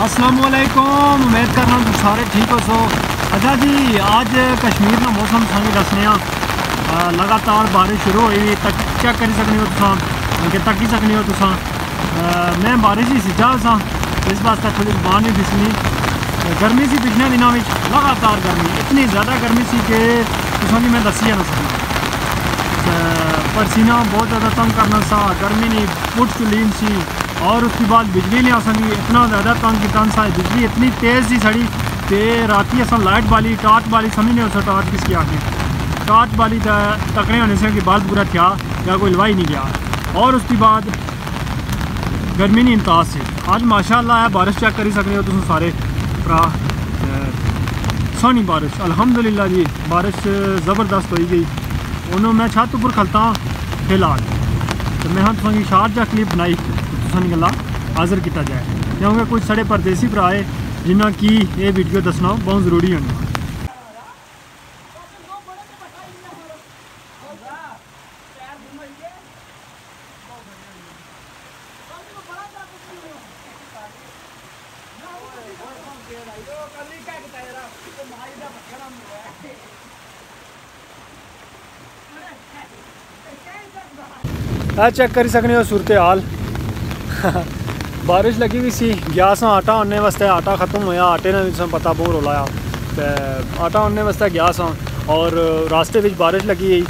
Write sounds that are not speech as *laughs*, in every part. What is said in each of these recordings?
असलकुम उम्मीद कर रहा हूँ सारे ठीक हो, सो अच्छा जी, आज कश्मीर का मौसम सानू दसने लगातार बारिश शुरू हुई तक चेक करी सकने हो तुम अगे तकी सकने हो तुम मैं बारिश ही सिजा सा इस वास्ते थोड़ी जबान ही दिसनी गर्मी सी पिछले दिनों में लगातार गर्मी, इतनी ज़्यादा गर्मी सी कि तुम मैं दसी ना सकना। पसीना बहुत ज़्यादा तंग करना सा, गर्मी नहीं पुट चुलीन सी। और उसके बाद बिजली नहीं आसानी इतना ज़्यादा तंग किता सा बिजली इतनी तेज़ सी सड़ी कि रात अस लाइट बाली टार्च बाली समझ नहीं हो टार्च किसकी आके टार्च बाली तकने होने से कि बाल पूरा थिया या कोई लवाई नहीं गया। और उसके बाद गर्मी नहीं इंतहाज से। आज माशाल्लाह है, बारिश चेक करी सकते हो तुम सारे भरा। सोनी बारिश। अल्हम्दुलिल्लाह जी, बारिश ज़बरदस्त हो गई। उन्होंने मैं छत उपर खलता फ़िलहाल। तो मैं हाँ तुम शारजा क्लिप बनाई। सानी गल्ला हाजिर किया जाए। क्योंकि कुछ साढ़े परदेसी भरा है जिन्हों की ये वीडियो दसना बहुत ज़रूरी होना चेक कर सकने सूरत हाल *laughs* बारिश लगी हुई सी, गया सा आटा आने वास्ते, आटा ख़त्म होया, आटे ने भी पता बहुत रोला तो आटा आने वास्ते गया सा, और रास्ते में बारिश लगी गई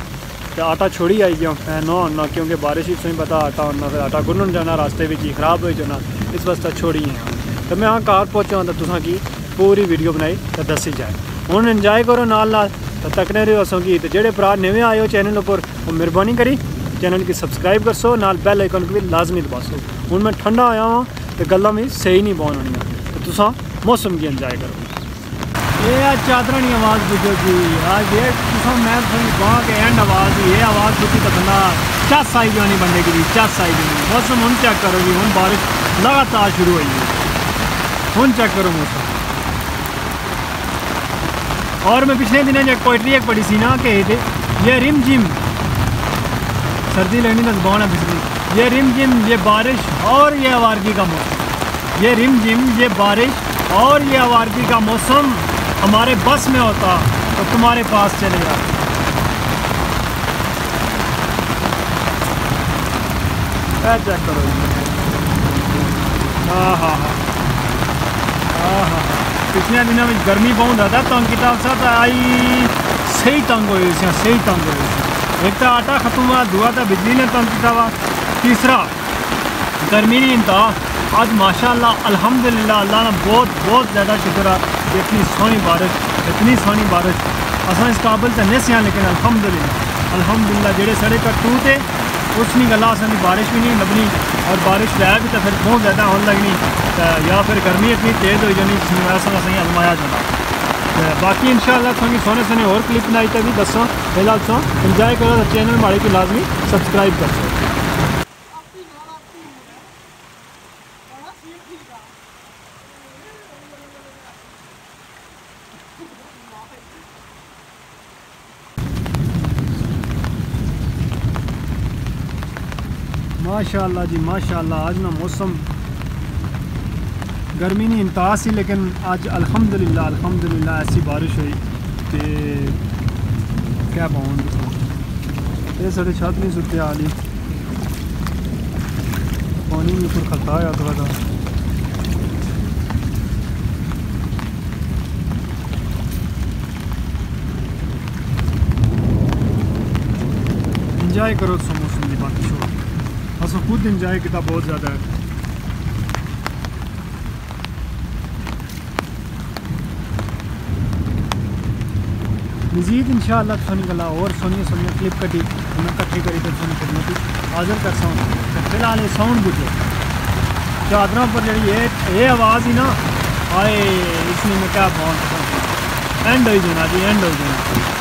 तो आटा छोड़ी आई गया मैं नो आना क्योंकि बारिश ही तुम पता, आटा आना फिर आटा गुनन जाना, रास्ते में ही खराब हो जाना, इस वास्ते छोड़ी है तो मैं हाँ घर पहुँचा तो तुसा की पूरी वीडियो बनाई तो दसी जाए। हूँ इंजॉय करो नाल नाल तो तकने रहो असों की जेह्ड़े भरा नमें आए हो चैनल पर वो मेहरबानी करी चैनल की सब्सक्राइब कर सो, नाल बेल आइकन को भी लाजमी सो। हूँ मैं ठंडा आया हाँ तो गल् भी सही नहीं पौन होनी तो तुसा मौसम की इंजॉय करो। ये चादर की आवाज़ बुझो जी। आज ये मैं कहाँ के एंड आवाज़ ये आवाज़ बुझी तो बंदा चस आई जानी बंदे की चस आई जानी। मौसम हूँ चेक करो जी हूँ बारिश लगातार शुरू है हूँ चेक करो मौसम। और मैं पिछले दिनों जो पोइट्री एक पढ़ी सी ना, कि ये रिम जिम सर्दी लेनी तो जबान है बिजली। ये रिम जिम, ये बारिश और ये आवारगी का मौसम। ये रिम जिम, ये बारिश और ये आवारगी का मौसम हमारे बस में होता तो तुम्हारे पास चलेगा चेक करो। हाँ हाँ। हाँ हाँ हाँ। पिछले दिनों में गर्मी बहुत ज़्यादा तंग किताब किया आई, सही तंग हो सही तंग हो एक तो आटा खत्म हुआ दुआ तो बिजली ने तंग किया हुआ तीसरा, गर्मी नहीं इंतहा आज माशाल्लाह, अल्हम्दुलिल्लाह, अल्लाह ने बहुत बहुत ज़्यादा शुक्र है इतनी सोहनी बारिश, इतनी सोहनी बारिश। असा इस काबिल तो नहीं सियाँ, लेकिन अल्हम्दुलिल्लाह अल्हम्दुलिल्लाह जेड़े सड़े का टू थे उसनी गला असा बारिश भी नहीं लभनी। और बारिश लै भी तो फिर बहुत ज़्यादा होने लगनी। या फिर गर्मी इतनी तेज़ हो जानी असें अजमाया जाना। बाकी इंशाल्लाह थोड़ी सोने सोने और क्लिप बनाई तो भी दसो फ़िलहाल सो इंजॉय करो तो चैनल माड़ी की लाजमी सब्सक्राइब कर सो माशाल्लाह जी माशाल्लाह आज ना मौसम गर्मी नहीं इंतहा सी लेकिन अज अलहमदुल्ला अलहमदुल्ला ऐसी बारिश हुई कि क्या पाऊँ ये साढ़े छत नहीं सुते ही पानी भी ऊपर खलता है थोड़ा सा इंजॉय करो मौसम की बारिश। हो अस खुद इंजॉय किया बहुत ज़्यादा है। मजीद इन शाला सोनी गला और सोनिया सोनिया क्लिप कटी उन्हें कट्ठी करी तो सोनी खिदमत। हाजिर कर साउंड। फ़िलहाल ये साउंड बुझे। चादरों पर जी ये आवाज़ ही ना आए इसमें मैं क्या बहुत एंड हो। जाना जी एंड हो जाना।